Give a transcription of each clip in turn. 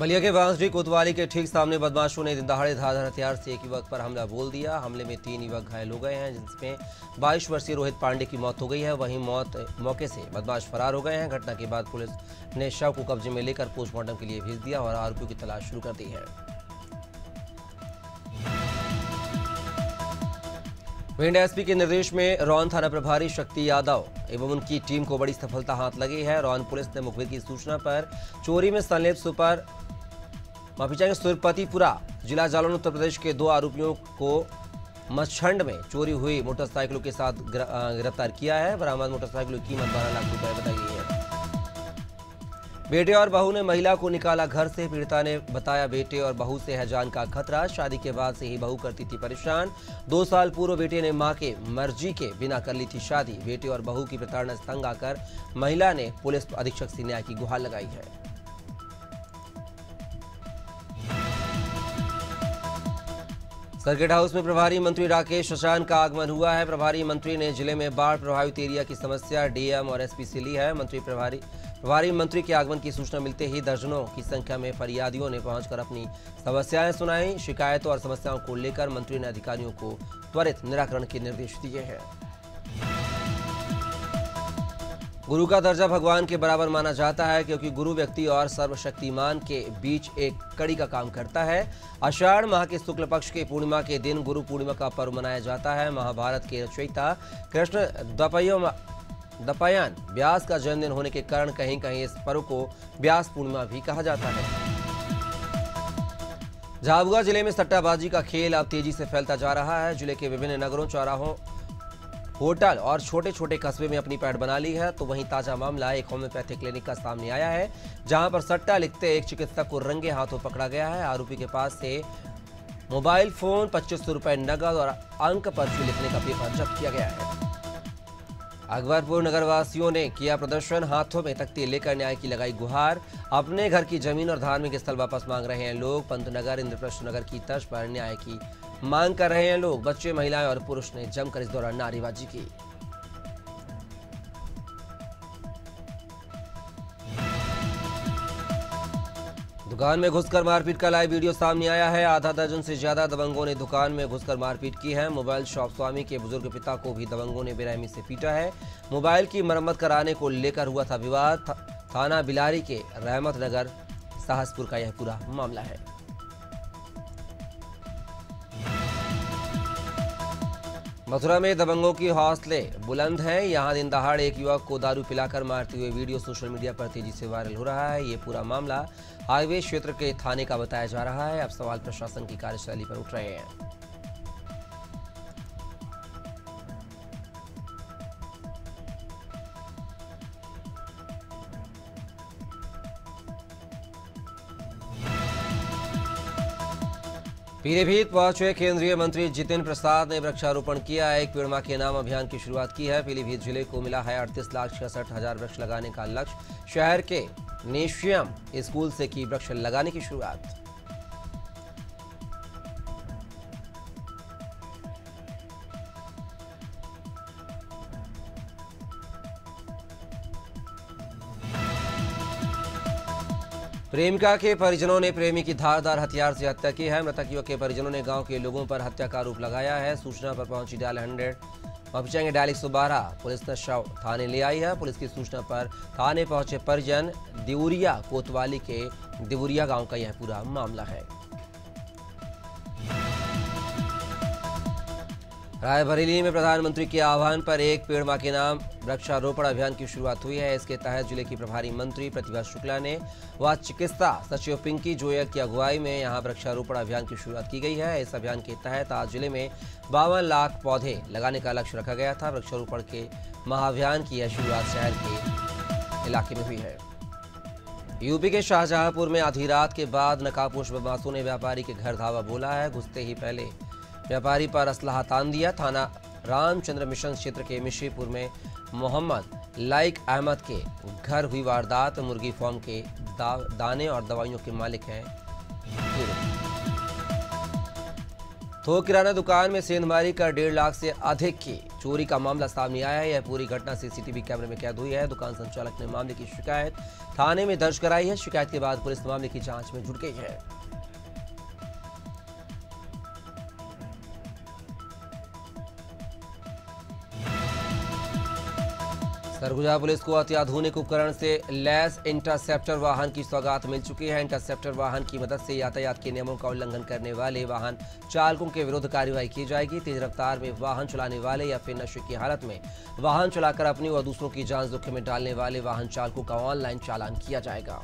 बलिया के बांसडी कोतवाली के ठीक सामने बदमाशों ने दिनदहाड़े धारदार हथियार से एक युवक पर हमला बोल दिया। हमले में तीन युवक घायल हो गए हैं, जिसमें 22 वर्षीय रोहित पांडे की मौत हो गई है। वहीं मौत, मौके से बदमाश फरार हो गए हैं। घटना के बाद पुलिस ने शव को कब्जे में लेकर पोस्टमार्टम के लिए भेज दिया और आरोपियों की तलाश शुरू कर दी है। भिंड एसपी के निर्देश में रौन थाना प्रभारी शक्ति यादव एवं उनकी टीम को बड़ी सफलता हाथ लगी है। रौन पुलिस ने मुखबिर की सूचना पर चोरी में संलिप्त सुपर माफ़ी चाहेंगे सुरपतिपुरा जिला जालौन, उत्तर प्रदेश के दो आरोपियों को मच्छंड में चोरी हुई मोटरसाइकिलों के साथ गिरफ़्तार किया है। बरामद मोटरसाइकिलों की कीमत बारह लाख रुपए बताई गई है। बेटे और बहू ने महिला को निकाला घर से, पीड़िता ने बताया बेटे और बहू से है जान का खतरा। शादी के बाद से ही बहू करती थी परेशान। दो साल पूर्व बेटे ने माँ के मर्ज़ी के बिना कर ली थी शादी। बेटे और बहू की प्रताड़ना तंग आकर महिला ने पुलिस अधीक्षक से न्याय की गुहार लगाई है। सर्किट हाउस में प्रभारी मंत्री राकेश शशान का आगमन हुआ है। प्रभारी मंत्री ने ज़िले में बाढ़ प्रभावित एरिया की समस्या डीएम और एसपी से ली है। मंत्री प्रभारी प्रभारी मंत्री के आगमन की सूचना मिलते ही दर्जनों की संख्या में फरियादियों ने पहुंचकर अपनी समस्याएँ सुनाई। शिकायतों और समस्याओं को लेकर मंत्री ने अधिकारियों को त्वरित निराकरण के निर्देश दिए हैं। गुरु का दर्जा भगवान के बराबर माना जाता है, क्योंकि गुरु व्यक्ति और सर्वशक्तिमान के बीच एक कड़ी का काम करता है। आषाढ़ माह के शुक्ल पक्ष के पूर्णिमा के दिन गुरु पूर्णिमा का पर्व मनाया जाता है। महाभारत के रचयिता कृष्ण द्वपयो दपायन व्यास का जन्मदिन होने के कारण कहीं कहीं इस पर्व को व्यास पूर्णिमा भी कहा जाता है। झाबुआ ज़िले में सट्टाबाजी का खेल अब तेज़ी से फैलता जा रहा है। ज़िले के विभिन्न नगरों, चौराहों होटल और छोटे छोटे कस्बे में अपनी पैड बना ली है तो वहीं ताज़ा मामला एक होम्योपैथी क्लिनिक का सामने आया है, जहाँ पर सट्टा लिखते एक चिकित्सक को रंगे हाथों पकड़ा गया है। आरोपी के पास से मोबाइल फ़ोन, पच्चीस सौ रुपए नगद और अंक पर्ची लिखने का पेपर जब्त किया गया है। अकबरपुर नगरवासियों ने किया प्रदर्शन, हाथों में तख्ती लेकर न्याय की लगाई गुहार। अपने घर की ज़मीन और धार्मिक स्थल वापस मांग रहे हैं लोग। पंत नगर इंद्रप्रस्थ नगर की तर्ज पर न्याय की मांग कर रहे हैं लोग। बच्चे, महिलाएँ और पुरुष ने जमकर इस दौरान नारेबाजी की। दुकान में घुसकर मारपीट का लाइव वीडियो सामने आया है। आधा दर्जन से ज़्यादा दबंगों ने दुकान में घुसकर मारपीट की है। मोबाइल शॉप स्वामी के बुज़ुर्ग पिता को भी दबंगों ने बेरहमी से पीटा है। मोबाइल की मरम्मत कराने को लेकर हुआ था विवाद। था- थाना बिलारी के रहमत नगर, साहसपुर का यह पूरा मामला है। मथुरा में दबंगों की हौसले बुलंद हैं। यहाँ दिन दहाड़ एक युवक को दारू पिलाकर मारते हुए वीडियो सोशल मीडिया पर तेज़ी से वायरल हो रहा है। ये पूरा मामला हाईवे क्षेत्र के थाने का बताया जा रहा है। अब सवाल प्रशासन की कार्यशैली पर उठ रहे हैं। पीलीभीत पहुँचे केंद्रीय मंत्री जितेंद्र प्रसाद ने वृक्षारोपण किया। एक पेड़ माँ के नाम अभियान की शुरुआत की है। पीलीभीत ज़िले को मिला है अड़तीस लाख छियासठ हज़ार वृक्ष लगाने का लक्ष्य। शहर के नेशियम स्कूल से की वृक्ष लगाने की शुरुआत। प्रेमिका के परिजनों ने प्रेमी की धारदार हथियार से हत्या की है। मृतक युवक के परिजनों ने गाँव के लोगों पर हत्या का आरोप लगाया है। सूचना पर पहुँची डायल हंड्रेड। पहुँचेंगे डायल एक सौ बारह। पुलिस ने शव थाने ले आई है। पुलिस की सूचना पर थाने पहुँचे परिजन दिवरिया कोतवाली के दिवरिया गाँव का यह पूरा मामला है। रायबरेली में प्रधानमंत्री के आह्वान पर एक पेड़ माँ के नाम वृक्षारोपण अभियान की शुरुआत हुई है। इसके तहत ज़िले की प्रभारी मंत्री प्रतिभा शुक्ला ने व चिकित्सा सचिव पिंकी जोया की अगुवाई में यहाँ वृक्षारोपण अभियान की शुरुआत की गई है। इस अभियान के तहत आज ज़िले में बावन लाख पौधे लगाने का लक्ष्य रखा गया था। वृक्षारोपण के महाअभियान की यह शुरुआत शहर के इलाके में हुई है। यूपी के शाहजहांपुर में आधी रात के बाद नकाबपोश बदमाशों ने व्यापारी के घर धावा बोला है। घुसते ही पहले व्यापारी पर असलाह तान दिया। थाना रामचंद्र मिशन क्षेत्र के मिश्रीपुर में मोहम्मद लाइक अहमद के घर हुई वारदात। मुर्गी फार्म के दा, दाने और दवाइयों के मालिक हैं। थोक किराना दुकान में सेंधमारी कर डेढ़ लाख से अधिक की चोरी का मामला सामने आया है। यह पूरी घटना सीसीटीवी कैमरे में कैद हुई है। दुकान संचालक ने मामले की शिकायत थाने में दर्ज कराई है। शिकायत के बाद पुलिस मामले की जाँच में जुट गई है। सरगुजा पुलिस को अत्याधुनिक उपकरण से लैस इंटरसेप्टर वाहन की सौगात मिल चुकी है। इंटरसेप्टर वाहन की मदद से यातायात के नियमों का उल्लंघन करने वाले वाहन चालकों के विरुद्ध कार्यवाही की जाएगी। तेज रफ्तार में वाहन चलाने वाले या फिर नशे की हालत में वाहन चलाकर अपनी और दूसरों की जान जोखिम में डालने वाले वाहन चालकों का ऑनलाइन चालान किया जाएगा।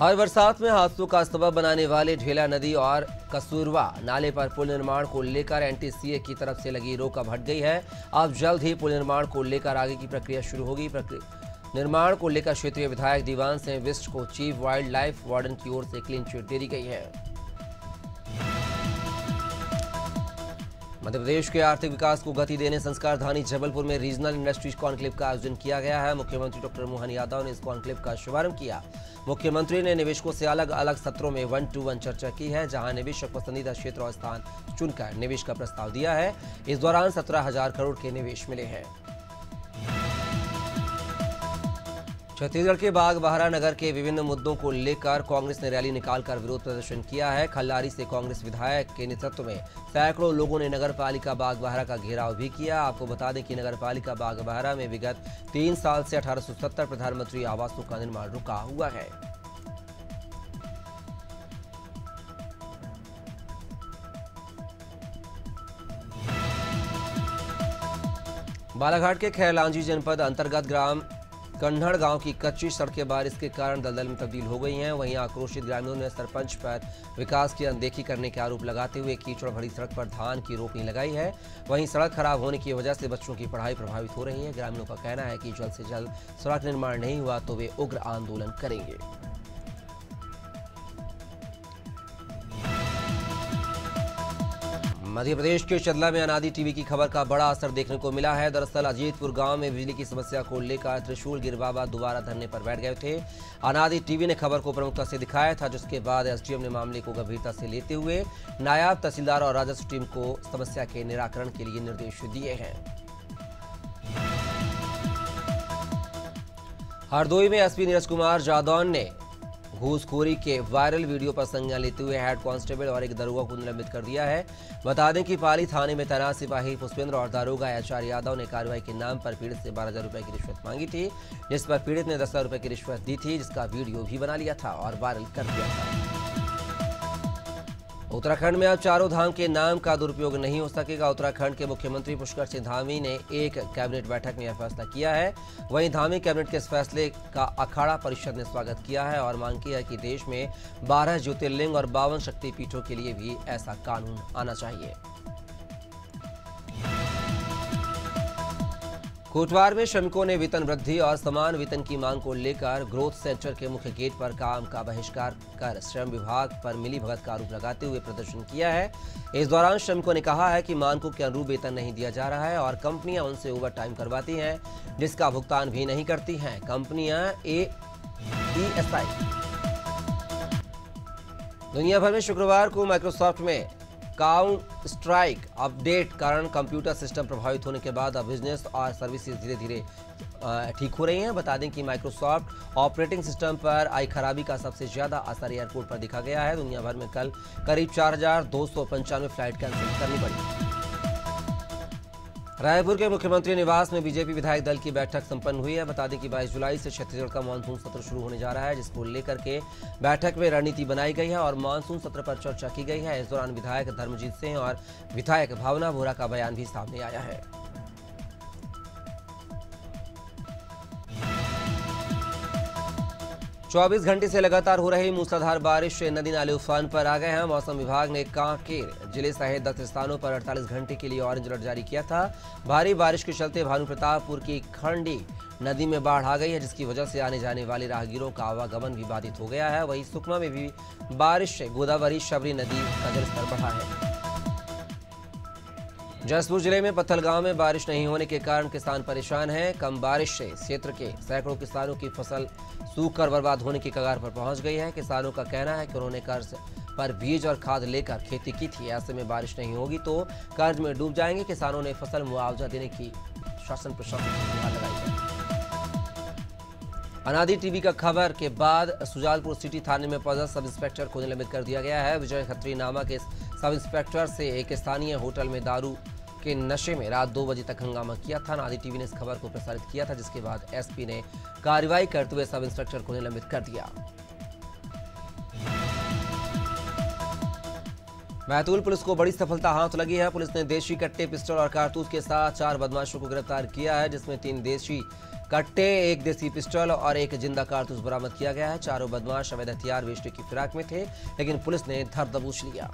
हर बरसात में हादसों का सबब बनाने वाले ढेला नदी और कसूरवा नाले पर पुल निर्माण को लेकर एनटीसीए की तरफ़ से लगी रोक अब हट गई है। अब जल्द ही पुल निर्माण को लेकर आगे की प्रक्रिया शुरू होगी। निर्माण को लेकर क्षेत्रीय विधायक दीवान सिंह विस्ट को चीफ वाइल्ड लाइफ वार्डन की ओर से क्लीन चिट दे दी गई है। मध्य प्रदेश के आर्थिक विकास को गति देने संस्कारधानी जबलपुर में रीजनल इंडस्ट्रीज़ कॉन्क्लेव का आयोजन किया गया है। मुख्यमंत्री डॉक्टर मोहन यादव ने इस कॉन्क्लेव का शुभारंभ किया। मुख्यमंत्री ने निवेशकों से अलग अलग सत्रों में वन टू वन चर्चा की है, जहाँ निवेशक पसंदीदा क्षेत्र और स्थान चुनकर निवेश का प्रस्ताव दिया है। इस दौरान सत्रह हज़ार करोड़ के निवेश मिले हैं। छत्तीसगढ़ के बाग बहरा नगर के विभिन्न मुद्दों को लेकर कांग्रेस ने रैली निकालकर विरोध प्रदर्शन किया है। खल्लारी से कांग्रेस विधायक के नेतृत्व में सैकड़ों लोगों ने नगर पालिका बाग बहरा का घेराव भी किया। आपको बता दें कि नगर पालिका बाग बहरा में विगत तीन साल से अठारह सौ सत्तर प्रधानमंत्री आवासों का निर्माण रुका हुआ है। बालाघाट के खैरलांजी जनपद अंतर्गत ग्राम कन्नड़ गाँव की कच्ची सड़कें बारिश के कारण दलदल में तब्दील हो गई हैं। वहीं आक्रोशित ग्रामीणों ने सरपंच पर विकास की अनदेखी करने के आरोप लगाते हुए कीचड़ भरी सड़क पर धान की रोपनी लगाई है। वहीं सड़क खराब होने की वजह से बच्चों की पढ़ाई प्रभावित हो रही है। ग्रामीणों का कहना है कि जल्द से जल्द सड़क निर्माण नहीं हुआ तो वे उग्र आंदोलन करेंगे। मध्य प्रदेश के चदला में अनादि टीवी की खबर का बड़ा असर देखने को मिला है। दरअसल अजीतपुर गाँव में बिजली की समस्या को लेकर त्रिशूल गिर बाबा दोबारा धरने पर बैठ गए थे। अनादि टीवी ने खबर को प्रमुखता से दिखाया था, जिसके बाद एसडीएम ने मामले को गंभीरता से लेते हुए नायब तहसीलदार और राजस्व टीम को समस्या के निराकरण के लिए निर्देश दिए हैं। हरदोई में एसपी नीरज कुमार जादौन ने घूसखोरी के वायरल वीडियो पर संज्ञान लेते हुए हेड कांस्टेबल और एक दरोगा को निलंबित कर दिया है। बता दें कि पाली थाने में तैनात सिपाही पुष्पेंद्र और दारोगा एच आर यादव ने कार्रवाई के नाम पर पीड़ित से बारह हज़ार रुपए की रिश्वत मांगी थी, जिस पर पीड़ित ने दस हज़ार रुपए की रिश्वत दी थी, जिसका वीडियो भी बना लिया था और वायरल कर दिया था। उत्तराखंड में अब चारों धाम के नाम का दुरुपयोग नहीं हो सकेगा। उत्तराखंड के मुख्यमंत्री पुष्कर सिंह धामी ने एक कैबिनेट बैठक में यह फैसला किया है। वहीं धामी कैबिनेट के इस फैसले का अखाड़ा परिषद ने स्वागत किया है और मांग की है कि देश में 12 ज्योतिर्लिंग और बावन शक्तिपीठों के लिए भी ऐसा कानून आना चाहिए। कोटवार में श्रमिकों ने वेतन वृद्धि और समान वेतन की मांग को लेकर ग्रोथ सेंटर के मुख्य गेट पर काम का बहिष्कार कर श्रम विभाग पर मिली भगत का आरोप लगाते हुए प्रदर्शन किया है। इस दौरान श्रमिकों ने कहा है कि मानकों के अनुरूप वेतन नहीं दिया जा रहा है और कंपनियाँ उनसे ओवर टाइम करवाती हैं, जिसका भुगतान भी नहीं करती हैं। कंपनियाँ ए दुनिया भर में शुक्रवार को माइक्रोसॉफ्ट में काउंट स्ट्राइक अपडेट कारण कंप्यूटर सिस्टम प्रभावित होने के बाद अब बिज़नेस और सर्विसेज़ धीरे धीरे ठीक हो रही हैं। बता दें कि माइक्रोसॉफ्ट ऑपरेटिंग सिस्टम पर आई खराबी का सबसे ज़्यादा असर एयरपोर्ट पर दिखा गया है। दुनिया भर में कल करीब चार हज़ार दो सौ पंचानवे फ़्लाइट कैंसिल करनी पड़ी। रायपुर के मुख्यमंत्री निवास में बीजेपी विधायक दल की बैठक संपन्न हुई है। बता दें कि 22 जुलाई से छत्तीसगढ़ का मानसून सत्र शुरू होने जा रहा है, जिसको लेकर के बैठक में रणनीति बनाई गई है और मानसून सत्र पर चर्चा की गई है। इस दौरान विधायक धर्मजीत सिंह और विधायक भावना वोरा का बयान भी सामने आया है। 24 घंटे से लगातार हो रही मूसलाधार बारिश नदी नाले उफान पर आ गए हैं। मौसम विभाग ने कांकेर ज़िले सहित दस स्थानों पर 48 घंटे के लिए ऑरेंज अलर्ट जारी किया था। भारी बारिश के चलते भानु प्रतापपुर की खंडी नदी में बाढ़ आ गई है, जिसकी वजह से आने जाने वाले राहगीरों का आवागमन भी बाधित हो गया है। वहीं सुकमा में भी बारिश गोदावरी शबरी नदी का जलस्तर बढ़ा है। जसपुर ज़िले में पत्थलगांव में बारिश नहीं होने के कारण किसान परेशान हैं। कम बारिश से क्षेत्र के सैकड़ों किसानों की फ़सल सूख कर बर्बाद होने की कगार पर पहुँच गई है। किसानों का कहना है कि उन्होंने कर्ज पर बीज और खाद लेकर खेती की थी। ऐसे में बारिश नहीं होगी तो कर्ज में डूब जाएँगे। किसानों ने फ़सल मुआवजा देने की शासन प्रशासन की गुहार लगाई है। अनादि टीवी का खबर के बाद सुजालपुर सिटी थाने में पदस्थ सब इंस्पेक्टर को निलंबित कर दिया गया है। विजय खत्री नामक इस सब इंस्पेक्टर से एक स्थानीय होटल में दारू के नशे में रात दो बजे तक हंगामा किया था। नादी टीवी ने इस खबर को प्रसारित किया था, जिसके बाद एसपी ने कार्रवाई करते हुए सब इंस्पेक्टर को निलंबित कर दिया। बैतूल पुलिस को बड़ी सफलता हाथ लगी है। पुलिस ने देशी कट्टे पिस्टल और कारतूस के साथ चार बदमाशों को गिरफ़्तार किया है, जिसमें तीन देशी कट्टे, एक देसी पिस्टल और एक ज़िंदा कारतूस बरामद किया गया है। चारों बदमाश अवैध हथियार बेचने की फिराक में थे, लेकिन पुलिस ने धर दबोच लिया।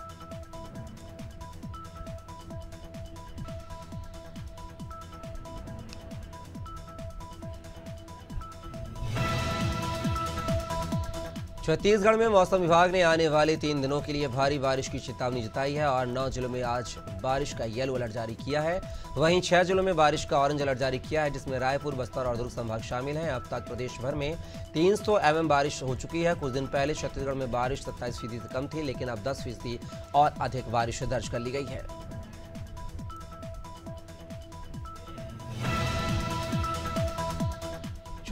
छत्तीसगढ़ में मौसम विभाग ने आने वाले तीन दिनों के लिए भारी बारिश की चेतावनी जताई है और नौ जिलों में आज बारिश का येलो अलर्ट जारी किया है। वहीं छह जिलों में बारिश का ऑरेंज अलर्ट जारी किया है, जिसमें रायपुर, बस्तर और दुर्ग संभाग शामिल हैं। अब तक प्रदेश भर में 300 सौ एम बारिश हो चुकी है। कुछ दिन पहले छत्तीसगढ़ में बारिश सत्ताईस से कम थी, लेकिन अब दस फ़ीसदी और अधिक बारिश दर्ज कर ली गई है।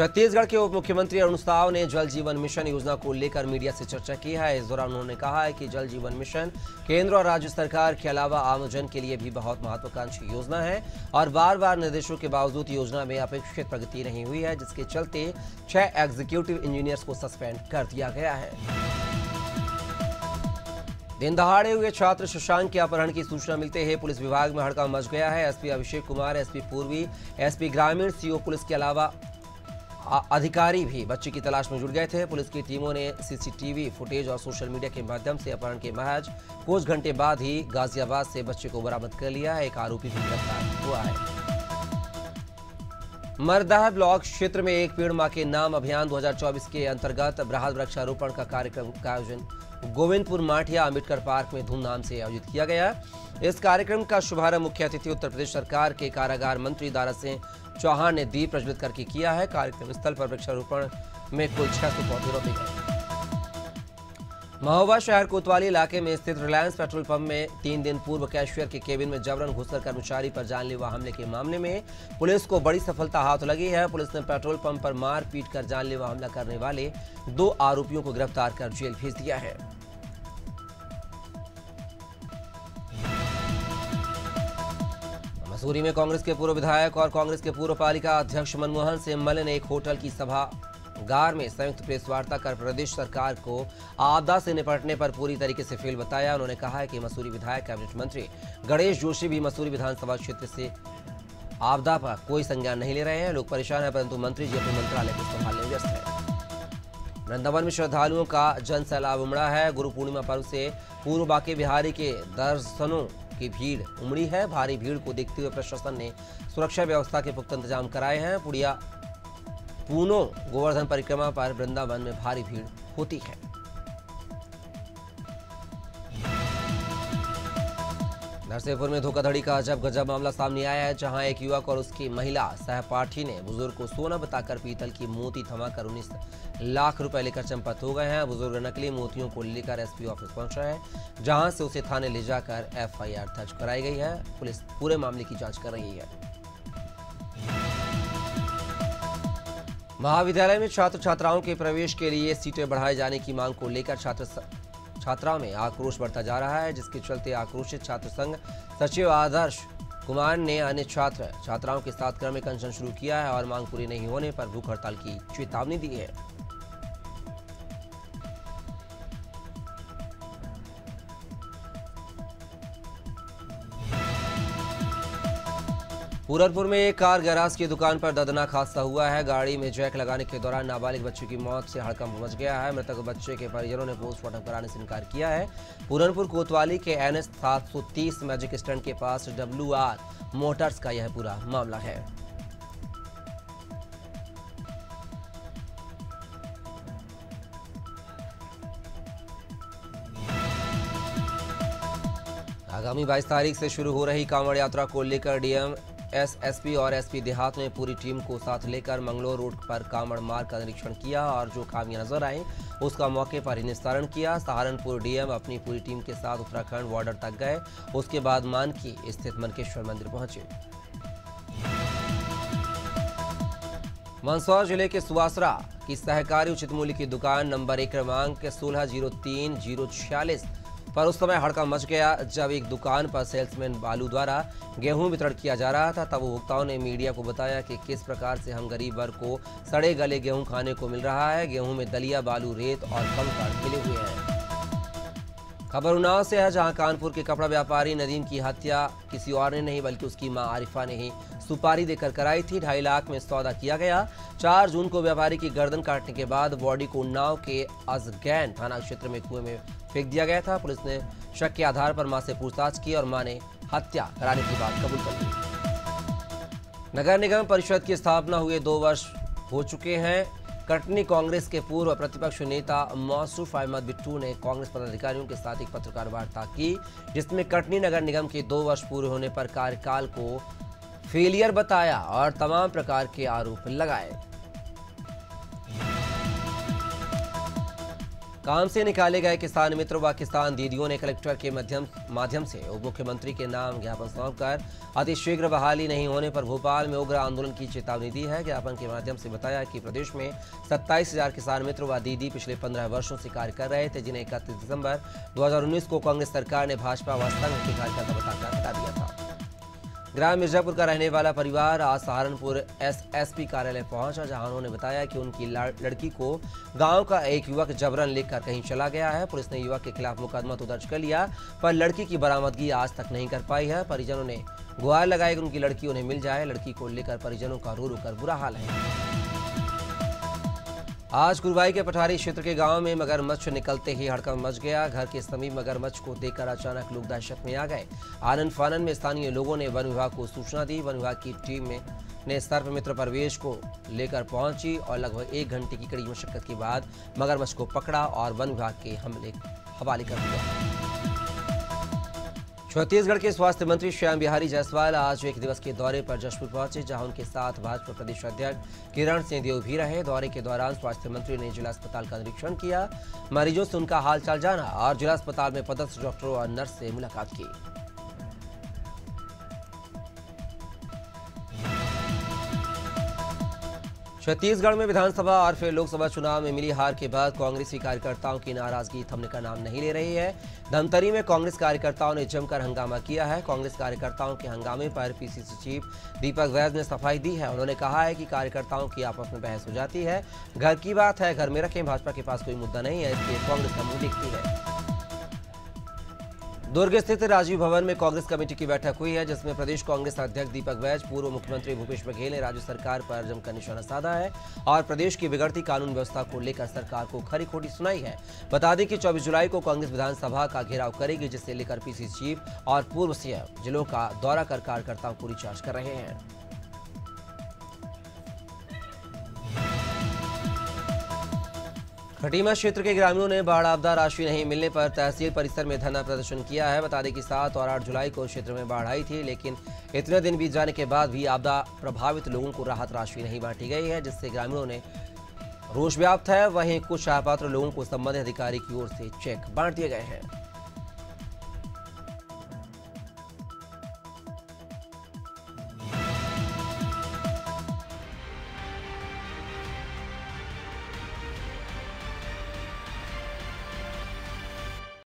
छत्तीसगढ़ के उप मुख्यमंत्री अरुण साव ने जल जीवन मिशन योजना को लेकर मीडिया से चर्चा की है। इस दौरान उन्होंने कहा है कि जल जीवन मिशन केंद्र और राज्य सरकार के अलावा आमजन के लिए भी बहुत महत्वाकांक्षी योजना है और बार बार निर्देशों के बावजूद योजना में अपेक्षित प्रगति नहीं हुई है, जिसके चलते छह एग्जीक्यूटिव इंजीनियर्स को सस्पेंड कर दिया गया है। दिन दहाड़े हुए छात्र शशांक के अपहरण की सूचना मिलते ही पुलिस विभाग में हड़कंप मच गया है। एसपी अभिषेक कुमार, एसपी पूर्वी, एसपी ग्रामीण, सीओ पुलिस के अलावा अधिकारी भी बच्चे की तलाश में जुट गए थे। पुलिस की टीमों ने सीसीटीवी फुटेज और सोशल मीडिया के माध्यम से अपहरण के महज कुछ घंटे बाद ही गाजियाबाद से बच्चे को बरामद कर लिया। एक आरोपी भी गिरफ़्तार हुआ है। मरदाह ब्लॉक क्षेत्र में एक पेड़ माँ के नाम अभियान 2024 के अंतर्गत बृहद वृक्षारोपण का कार्यक्रम का आयोजन गोविंदपुर माठिया अंबेडकर पार्क में धूमधाम से आयोजित किया गया। इस कार्यक्रम का शुभारंभ मुख्य अतिथि उत्तर प्रदेश सरकार के कारागार मंत्री दारा सिंह चौहान ने दीप प्रज्वलित करके किया है। कार्यक्रम स्थल पर वृक्षारोपण में कुल छह सौ पौधे रोपे गए। महोबा शहर कोतवाली इलाके में स्थित रिलायंस पेट्रोल पंप में तीन दिन पूर्व कैशियर के केबिन में जबरन घुसकर कर्मचारी पर जानलेवा हमले के मामले में पुलिस को बड़ी सफलता हाथ लगी है। पुलिस ने पेट्रोल पंप पर मार पीट कर जानलेवा हमला करने वाले दो आरोपियों को गिरफ़्तार कर जेल भेज दिया है। मसूरी में कांग्रेस के पूर्व विधायक और कांग्रेस के पूर्व पालिका अध्यक्ष मनमोहन सिंह ने एक होटल की सभा गार में संयुक्त प्रेस वार्ता कर प्रदेश सरकार को आपदा से निपटने पर पूरी तरीके से फेल बताया। उन्होंने कहा है कि मसूरी विधायक, कैबिनेट मंत्री गणेश जोशी भी मसूरी विधानसभा क्षेत्र से आपदा पर कोई संज्ञान नहीं ले रहे हैं। लोग परेशान हैं, परंतु मंत्री जी अपने मंत्रालय को संभालने व्यस्त है। वृंदावन में श्रद्धालुओं का जन सैलाब उमड़ा है। गुरु पूर्णिमा पर्व से पूर्व बाकी बिहारी के दर्शनों की भीड़, उमड़ी है, भारी भीड़ को देखते हुए प्रशासन ने सुरक्षा व्यवस्था के पुख्ता इंतज़ाम कराए हैं। पुड़िया, पूनो गोवर्धन परिक्रमा पर वृंदावन में भारी भीड़ होती है। नरसिंहपुर में धोखाधड़ी का अजब गजब मामला सामने आया है, जहाँ एक युवक और उसकी महिला सहपाठी ने बुज़ुर्ग को सोना बताकर पीतल की मोती थमाकर उन्नीस लाख रुपए लेकर चंपत हो गए हैं। बुज़ुर्ग नकली मोतियों को लेकर एसपी ऑफ़िस पहुँचा है, जहाँ से उसे थाने ले जाकर एफआईआर दर्ज कराई गई है। पुलिस पूरे मामले की जाँच कर रही है। महाविद्यालय में छात्र छात्राओं के प्रवेश के लिए सीटें बढ़ाए जाने की मांग को लेकर छात्र छात्राओं में आक्रोश बढ़ता जा रहा है, जिसके चलते आक्रोशित छात्र संघ सचिव आदर्श कुमार ने अन्य छात्र, छात्राओं के साथ क्रमिक अनशन शुरू किया है और मांग पूरी नहीं होने पर भूख हड़ताल की चेतावनी दी है। पूरनपुर में एक कार गैराज की दुकान पर दर्दनाक हादसा हुआ है। गाड़ी में जैक लगाने के दौरान नाबालिग बच्चे की मौत से हड़कंप मच गया है। मृतक बच्चे के परिजनों ने पोस्टमार्टम कराने से इनकार किया है। पूरनपुर कोतवाली के एन एस मैजिक स्टैंड के पास डब्ल्यूआर मोटर्स का यह पूरा मामला है। आगामी 22 तारीख से शुरू हो रही कांवड़ यात्रा को लेकर डीएम एसएसपी और एसपी देहात ने पूरी टीम को साथ लेकर मंगलोर रोड पर कामड़ मार्ग का निरीक्षण किया और जो खामियाँ नज़र आई, उसका मौके पर ही निस्तारण किया। सहारनपुर डीएम अपनी पूरी टीम के साथ उत्तराखंड बॉर्डर तक गए। उसके बाद मानकी स्थित मनकेश्वर मंदिर पहुँचे। मंदसौर ज़िले के सुवासरा की सहकारी उचित मूल्य की दुकान नंबर एक क्रमांक सोलह ज़ीरो तीन ज़ीरो छियालीस पर उस समय हड़कम मच गया। जब एक दुकान पर सेल्समैन बालू द्वारा गेहूँ वितरण किया जा रहा था, तब उपभोक्ताओं ने मीडिया को बताया कि किस प्रकार से हम गरीब वर्ग को सड़े गले गेहूँ खाने को मिल रहा है। गेहूँ में दलिया, बालू, रेत और कंकड़ मिले हुए हैं। खबर उन्नाव से है, जहाँ कानपुर के कपड़ा व्यापारी नदीम की हत्या। किसी और ने नहीं, बल्कि उसकी माँ आरिफा ने ही सुपारी देकर कराई थी। ढाई लाख में सौदा किया गया। चार जून को व्यापारी की गर्दन काटने के बाद बॉडी को उन्नाव के अजगैन थाना क्षेत्र में कुएँ में फेंक दिया गया था। पुलिस ने शक के आधार पर माँ से पूछताछ की और माँ ने हत्या कराने की बात कबूल कर ली। नगर निगम परिषद की स्थापना हुए दो वर्ष हो चुके हैं। कटनी कांग्रेस के पूर्व प्रतिपक्ष नेता मौसूफ अहमद बिट्टू ने कांग्रेस पदाधिकारियों के साथ एक पत्रकार वार्ता की, जिसमें कटनी नगर निगम के दो वर्ष पूरे होने पर कार्यकाल को फेलियर बताया और तमाम प्रकार के आरोप लगाए। काम से निकाले गए किसान मित्र व किसान दीदियों ने कलेक्टर के माध्यम माध्यम से उप मुख्यमंत्री के नाम ज्ञापन सौंपकर अतिशीघ्र बहाली नहीं होने पर भोपाल में उग्र आंदोलन की चेतावनी दी है। ज्ञापन के माध्यम से बताया कि प्रदेश में सत्ताईस हज़ार किसान मित्र व दीदी पिछले पंद्रह वर्षों से कार्य कर रहे थे, जिन्हें इकतीस दिसंबर 2019 को कांग्रेस सरकार ने भाजपा व संघ के कार्यकर्ता बताकर हटा दिया था। ग्राम मिर्जापुर का रहने वाला परिवार आज सहारनपुर एसएसपी कार्यालय पहुँचा, जहाँ उन्होंने बताया कि उनकी लड़की को गाँव का एक युवक जबरन लेकर कहीं चला गया है। पुलिस ने युवक के खिलाफ मुकदमा तो दर्ज कर लिया, पर लड़की की बरामदगी आज तक नहीं कर पाई है। परिजनों ने गुहार लगाई कि उनकी लड़की उन्हें मिल जाए। लड़की को लेकर परिजनों का रो रो कर बुरा हाल है। आज गुरुवाई के पठारी क्षेत्र के गाँव में मगरमच्छ निकलते ही हड़कम मच गया। घर के समीप मगरमच्छ को देखकर अचानक लोग दहशत में आ गए। आनंद फानंद में स्थानीय लोगों ने वन विभाग को सूचना दी। वन विभाग की टीम में ने सर्प मित्र परवेश को लेकर पहुँची और लगभग एक घंटे की कड़ी मशक्कत के बाद मगरमच्छ को पकड़ा और वन विभाग के हमले हवाले कर दिया। छत्तीसगढ़ के स्वास्थ्य मंत्री श्याम बिहारी जायसवाल आज एक दिवस के दौरे पर जशपुर पहुँचे, जहाँ उनके साथ भाजपा प्रदेश अध्यक्ष किरण सिंहदेव भी रहे। दौरे के दौरान स्वास्थ्य मंत्री ने जिला अस्पताल का निरीक्षण किया, मरीजों से उनका हालचाल जाना और जिला अस्पताल में पदस्थ डॉक्टरों और नर्स से मुलाकात की। छत्तीसगढ़ में विधानसभा और फिर लोकसभा चुनाव में मिली हार के बाद कांग्रेसी कार्यकर्ताओं की नाराज़गी थमने का नाम नहीं ले रही है। धमतरी में कांग्रेस कार्यकर्ताओं ने जमकर हंगामा किया है। कांग्रेस कार्यकर्ताओं के हंगामे पर पीसीसी चीफ दीपक वैद ने सफ़ाई दी है। उन्होंने कहा है कि कार्यकर्ताओं की आपस में बहस हो जाती है। घर की बात है, घर में रखें, भाजपा के पास कोई मुद्दा नहीं है, इसलिए कांग्रेस का मुँह दिखती है। दुर्ग स्थित राजीव भवन में कांग्रेस कमेटी की बैठक हुई है, जिसमें प्रदेश कांग्रेस अध्यक्ष दीपक बैज, पूर्व मुख्यमंत्री भूपेश बघेल ने राज्य सरकार पर जमकर निशाना साधा है और प्रदेश की बिगड़ती कानून व्यवस्था को लेकर सरकार को खरी खोटी सुनाई है। बता दें कि 24 जुलाई को कांग्रेस विधानसभा का घेराव करेगी, जिसे लेकर पीसी चीफ और पूर्व सीएम जिलों का दौरा कर कार्यकर्ताओं को रिचार्ज कर रहे हैं। खटीमा क्षेत्र के ग्रामीणों ने बाढ़ आपदा, राशि नहीं मिलने पर तहसील परिसर में धरना प्रदर्शन किया है। बता दें कि सात और आठ जुलाई को क्षेत्र में बाढ़ आई थी, लेकिन इतने दिन बीत जाने के बाद भी आपदा प्रभावित लोगों को राहत राशि नहीं बांटी गई है, जिससे ग्रामीणों ने रोष व्याप्त है। वहीं कुछ आपात्र लोगों को संबंधित अधिकारी की ओर से चेक बांट दिए गए हैं।